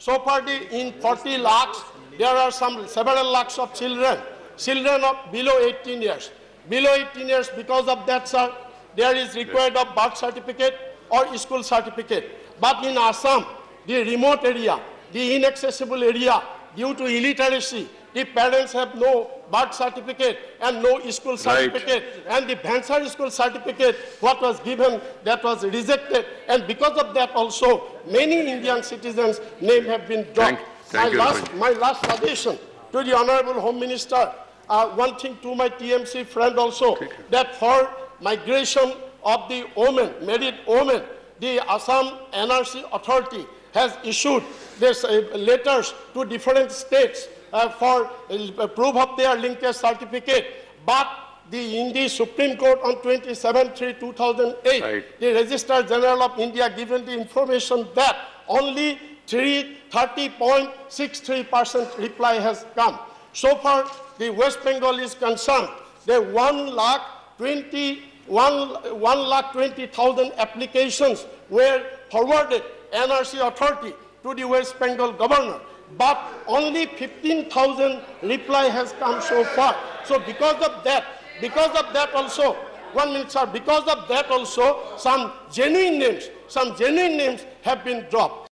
So far, in 40 lakhs, there are some several lakhs of children, children of below 18 years. Below 18 years, because of that, sir, there is required of birth certificate or school certificate. But in Assam, the remote area, the inaccessible area, due to illiteracy, the parents have no birth certificate and no school certificate. And the Bhansar school certificate, what was given, that was rejected. And because of that also, many Indian citizens' name have been dropped. Thank- thank my, last, my last suggestion to the Honorable Home Minister, uh, one thing to my TMC friend also, that for migration of the women, married women, the Assam NRC authority has issued this uh, letters to different states uh, for uh, proof of their linkage certificate. But the in the Supreme Court on 27 3 2008, Right. the Registrar General of India given the information that only 3 30.63% reply has come. So far, the West Bengal is concerned, the 1 lakh 20, 1, 1 lakh 20,000 applications were forwarded NRC authority to the West Bengal governor. But only 15,000 reply has come so far. So because of that, because of that also, one minute, sir, because of that also, some genuine names, some genuine names have been dropped.